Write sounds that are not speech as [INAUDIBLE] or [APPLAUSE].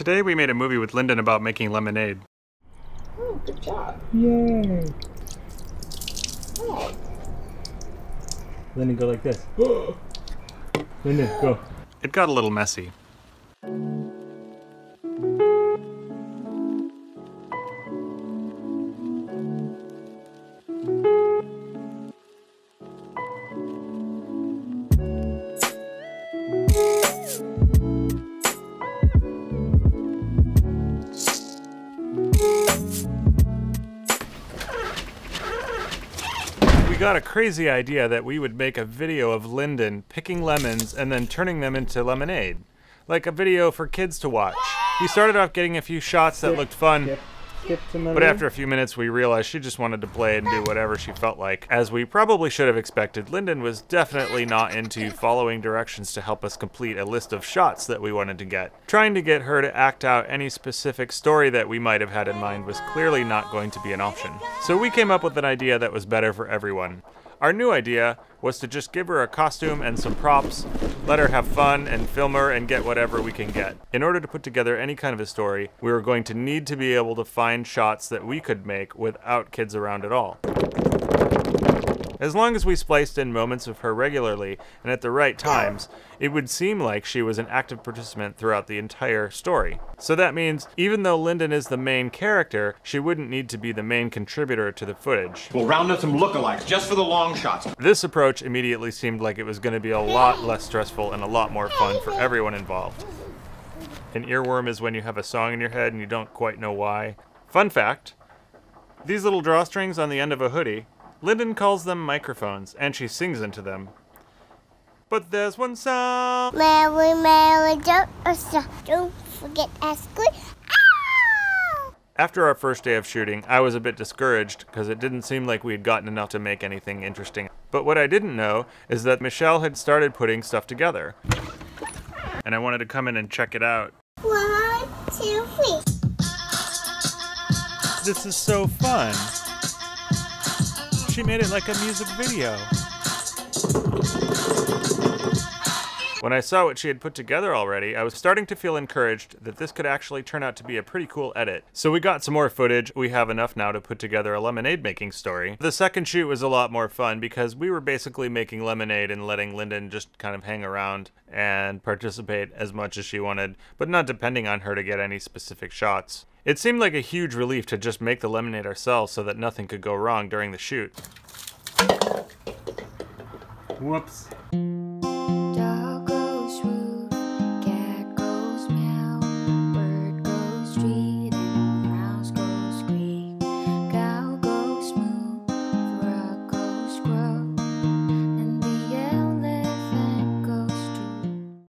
Today we made a movie with Lyndon about making lemonade. Oh, good job. Yay! Oh, Lyndon, go like this. [GASPS] Lyndon, go. It got a little messy. Got a crazy idea that we would make a video of Lyndon picking lemons and then turning them into lemonade. Like a video for kids to watch. We started off getting a few shots that looked fun, But after a few minutes we realized she just wanted to play and do whatever she felt like. As we probably should have expected, Lyndon was definitely not into following directions to help us complete a list of shots that we wanted to get. Trying to get her to act out any specific story that we might have had in mind was clearly not going to be an option. So we came up with an idea that was better for everyone. Our new idea was to just give her a costume and some props, let her have fun and film her and get whatever we can get. In order to put together any kind of a story, we were going to need to be able to find shots that we could make without kids around at all. As long as we spliced in moments of her regularly and at the right times, it would seem like she was an active participant throughout the entire story. So that means even though Lyndon is the main character, she wouldn't need to be the main contributor to the footage. We'll round up some lookalikes just for the long shots. This approach immediately seemed like it was going to be a lot less stressful and a lot more fun for everyone involved. An earworm is when you have a song in your head and you don't quite know why. Fun fact these little drawstrings on the end of a hoodie, Lyndon calls them microphones, and she sings into them. But there's one sound. Mary, Mary, don't, uh, don't forget ask good. Ah! After our first day of shooting, I was a bit discouraged because it didn't seem like we had gotten enough to make anything interesting. But what I didn't know is that Michelle had started putting stuff together. And I wanted to come in and check it out. One, two, three. This is so fun. She made it like a music video. When I saw what she had put together already, I was starting to feel encouraged that this could actually turn out to be a pretty cool edit. So we got some more footage. We have enough now to put together a lemonade making story. The second shoot was a lot more fun because we were basically making lemonade and letting Lyndon just kind of hang around and participate as much as she wanted, but not depending on her to get any specific shots. It seemed like a huge relief to just make the lemonade ourselves so that nothing could go wrong during the shoot. Whoops.